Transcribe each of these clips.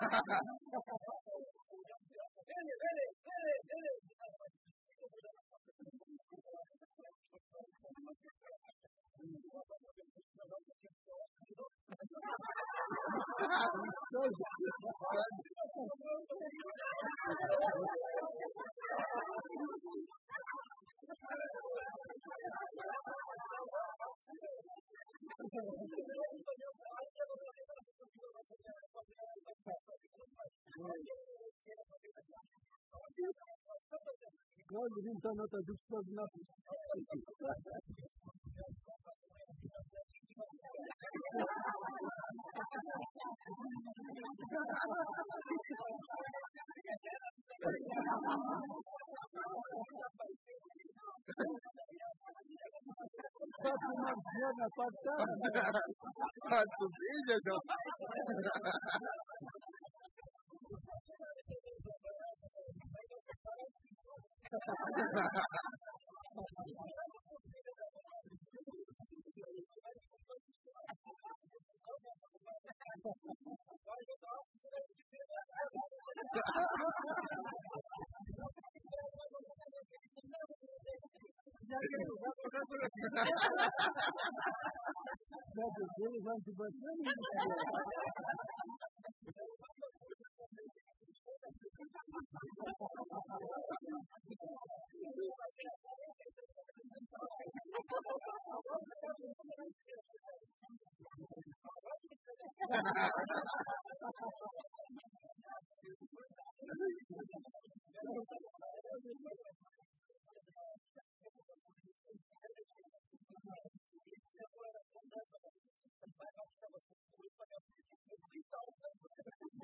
Ha ha ha. No, nie wiem, to na to, to Ana Santana. tu filha, não. Ha That is really going to burst Ha ha ha ha!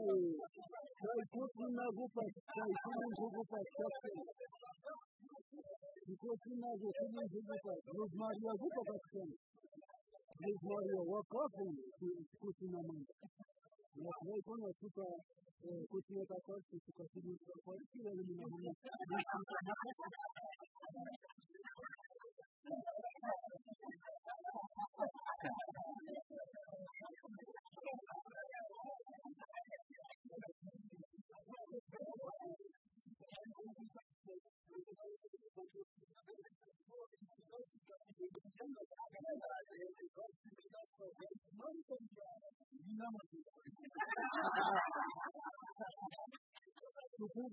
Кайфот не могу поставить, не могу поставить. Кайфот не могу, не могу поставить. Розмар я могу поставить. Розмар я вот как он, вкусный момент. Я твой понял, сука, вкусный это пальцы, сука, сидит в пальцы, я не могу.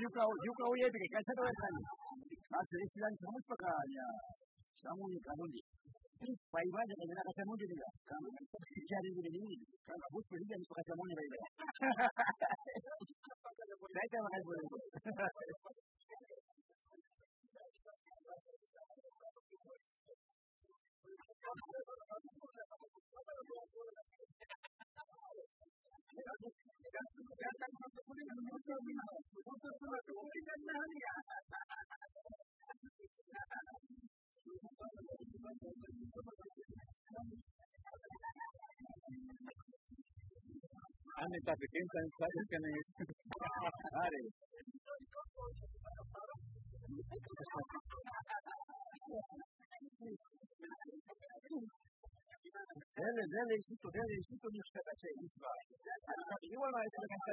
床を、床を入れていかせてください。まず一段寒 Taiwanya kwenye kasha moja bila. Kama sijari ile nini? Kama bosi h i u o ni kasha moja b i e a Sasa kama hapo. Thank you. Anne está pequeña, no sabes que me es. Vale. Dele, dele, Iisito, dele, Iisito, nu știu pe ce Iisva. Eu ăla este pe care